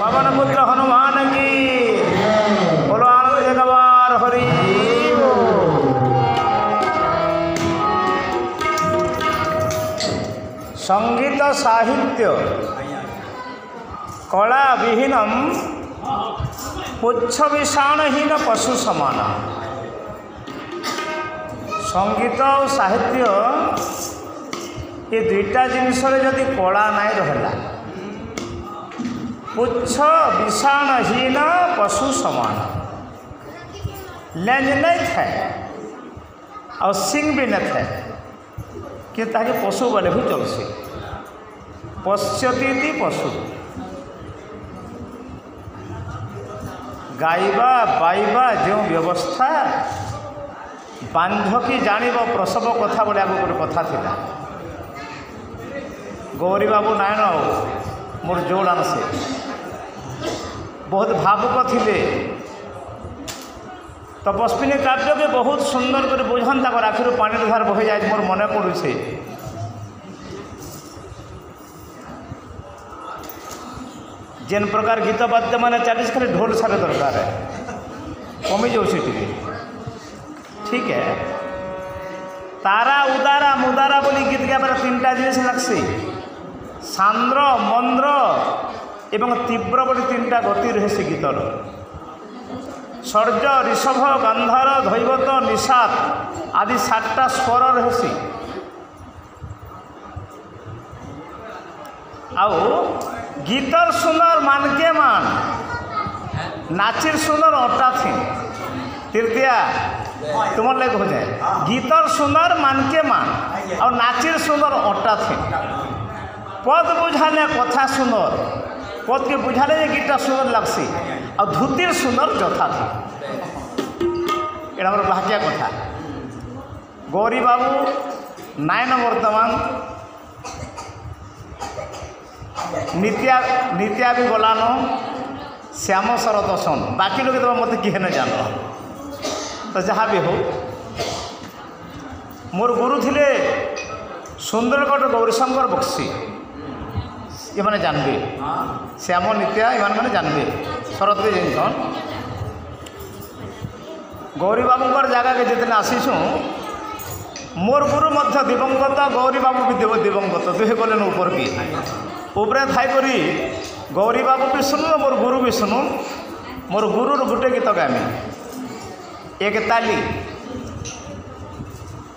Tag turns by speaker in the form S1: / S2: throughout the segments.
S1: పవన ముద్ర హనుమానకి బులో ఆనంద జగవార్ హరి ସଙ୍ଗୀତ ସାହିତ୍ୟ କଳା ବିହୀନ ପୁଚ୍ଛ ବିଷାଣହୀନ ପଶୁ ସମାନ ସଙ୍ଗୀତ ଆଉ ସାହିତ୍ୟ ଏ ଦୁଇଟା ଜିନିଷରେ ଯଦି କଳା ନାହିଁ ରହିଲା पुच्छ विषाणहीन पशु समान लेंज नहीं थे और सिंह भी नहीं थे कि ताकि पशु बोले भी चलसी पश्यती पशु ଗାଇବା ପାଇବା ଯେଉଁ ବ୍ୟବସ୍ଥା ବାନ୍ଧକି ଜାଣିବ ପ୍ରସବ କଥା ବୋଲି ଆଗ ଗୋଟେ କଥା ଥିଲା ଗୌରୀବାବୁ ନାରାୟଣ ମୋର ଯୋଡ଼ାଣ ସେ ବହୁତ ଭାବୁକ ଥିଲେ তপস্বিনী কাব্যকে বহুত সুন্দর করে বোঝান তারপর আখিরও পানির ধার বহে যায় মোর মনে পড়েছে। যেন প্রকার গীত বাদ্য মানে চালিশ খালি ঢোল সারে দরকার। কমে যাচ্ছে টিকে ঠিক তারা উদারা মুদারা বলে গীত গাবার তিনটা জিনিস লাগছে। ସାନ୍ଦ୍ର ମନ୍ଦ୍ର ଏବଂ ତୀବ୍ର ବୋଲି ତିନିଟା ଗତି ରୁହେ ସେ ଗୀତର ସର୍ଯ୍ୟ ঋଷଭ ଗାନ୍ଧାର ଧୈବତ ନିଷାଦ ଆଦି ସାତଟା ସ୍ୱର ରହେସି ଆଉ ଗୀତର ସୁନ୍ଦର ମାନକେ ମାନ নাচের সুন্দর অটা থিন তৃতীয়া তোমার লেগ হয়ে যায় গীতর সুন্দর মানকে মান আর নাচের সুন্দর অটা থিন পদ বুঝালে কথা সুন্দর। পদকে বুঝালে যে গীতটা সুন্দর লাগছে। আর ধুতির সুন্দর যথার্থ। এটা আমার ভাগিয়া কথা। গৌরীবাবু নাইন বর্তমান। নিত্যা নিত্যা বি গলানো। শ্যাম শরত সন বাকি লোক তোমার মতো কিহে না জানো? তো যাহা বি হোক। মোর গুরু লে সুন্দরগড় গৌরীশঙ্কর বক্সি। এ জানবে। শ্যাম নিত্যা ইমান মানে জানবে। শরৎকে জানিছন গৌরীবাবুঙ্কর জায়গাকে যেতলে আসিছু, মোর গুরু মধ্যে দিবঙ্গত, গৌরীবাবু বি দেব দিবঙ্গত। দুহে গলে উপর কি? উপরে থাই করি, গৌরীবাবু বি শুনু মোর গুরু বি শুনু মোর গুরুর গোটে গীত গামি এক তালি।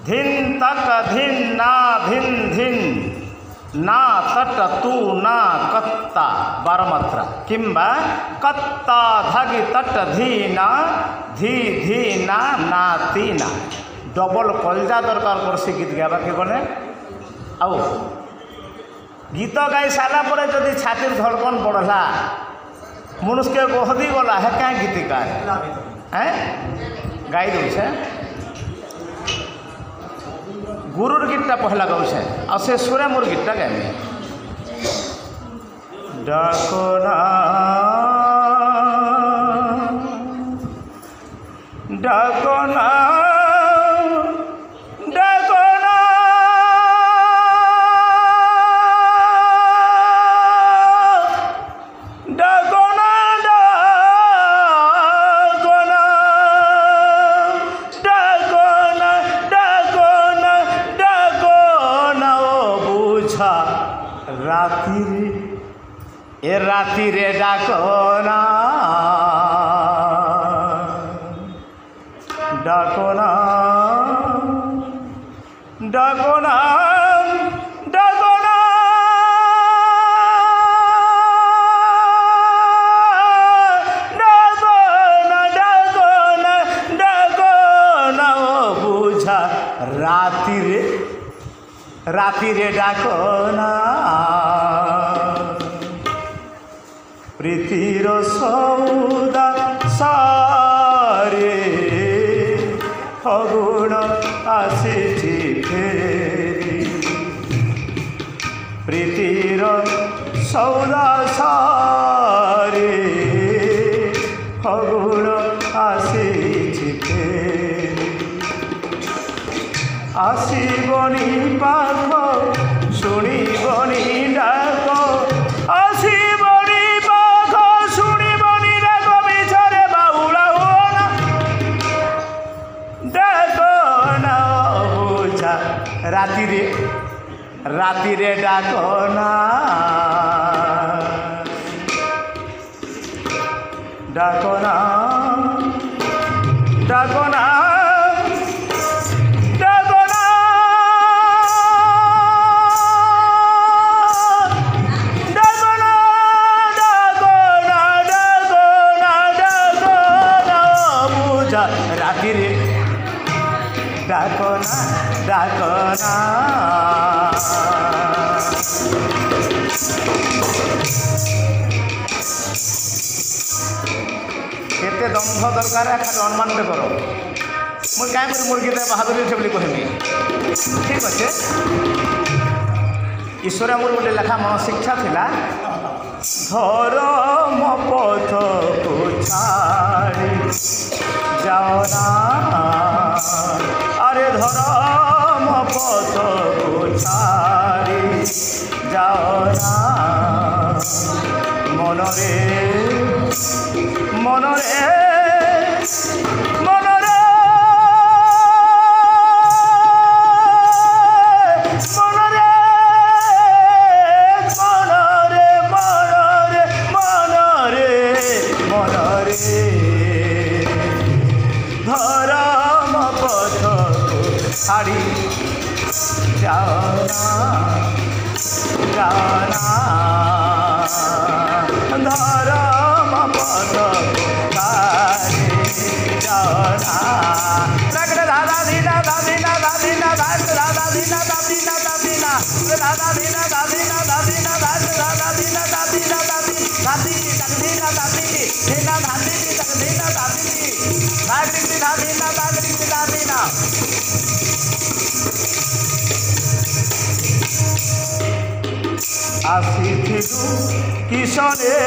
S1: ধিন তক ধিন না, ধিন ধিন না তট তু না কত্তা বারমাত্রা কিংবা কত্তা ধাগি তট ধি না ধি ধি না না তি না ডবল কলজা দরকার করছি গীত গাইবাকে গলে আউ গীত গাই সারা পরে যদি ছাতির ধড়কন বড়লা মনুষকে গহদি গলা হ্যাঁ কে গীতিকার হ্যাঁ গাই দেছে ગુરુર ગીતટા પહેલાં ગાઉં છે અશે સુરેમુર ગીતટા ગામી ડાકોના ડાકોના রাতিরে এ রাতিরে ডাকো না। ডাকো না ডাক না রাতিরে রাতিরে না। সৌদা সারে। ফগুণ আসিছি ফেরি। প্রীতির সৌদা সারে। ফগুণ আসিছি ফেরি। আসিবনি পাখ শুনিবনি রাতিরে রাতিরে ডাক না। ডাক না। ডাকো না କେତେ ଦମ୍ଭ ଦରକାର ଖାଲି ଅନୁମାନଟେ କର ମୁଁ କାହିଁ କରି ମୁର୍ଗୀ ଦେ ବାହାଦୁରୀ ଅଛି ବୋଲି କହିବି ଠିକ୍ ଅଛି ଈଶ୍ୱର ମୋର ଗୋଟେ ଲେଖା ମନ ଶିକ୍ଷା ଥିଲା ଧର ମୋ ପଥକୁ ଛାଡ଼ି ଯାଅ ନା আসিছিলু কিশোরে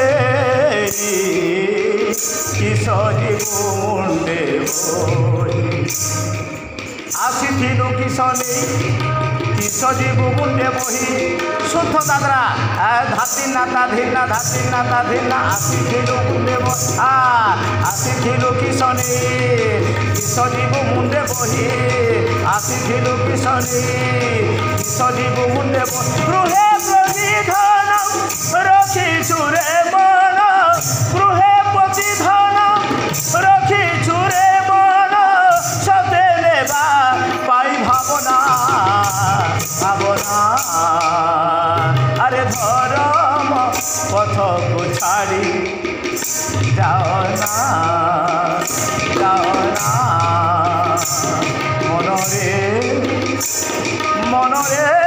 S1: কিশোরীবু মুন্ডে বই আসিছিলু কিশোরে কিশোরীবু মুন্ডে বহি। শুদ্ধ দাদরা ধাতি নাতা ধিনা ধাতি নাতা ধিনা আসিছিলু মুন্ডে বহা। আসিছিলু কিশোরে কিশোরীবু মুন্ডে বহি। আসিছিলু কিশোরে কিশোরীবু মুন্ডে বহি। গৃহে প্রতিধন রখিছু রে মন মনরে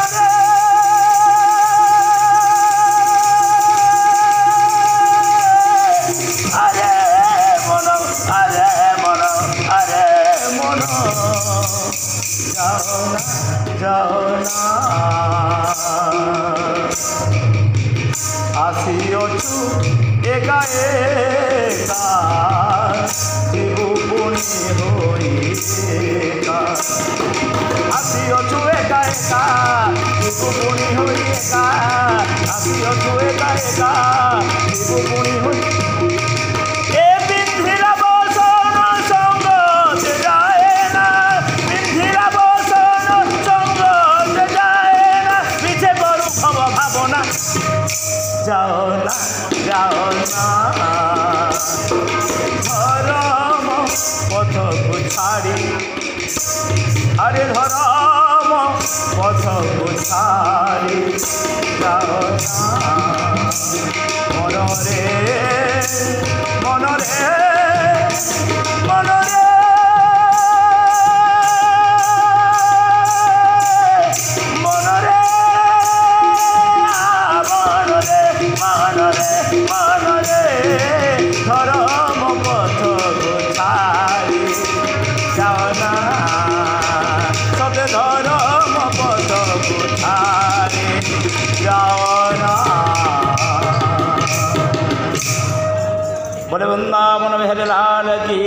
S1: পথକୁ ছাড়ি মনরে মনরে মনরে মনরে মনরে মনরে মনরে ধরম যাও না বলে বৃন্দাবন বিহারী লাল কি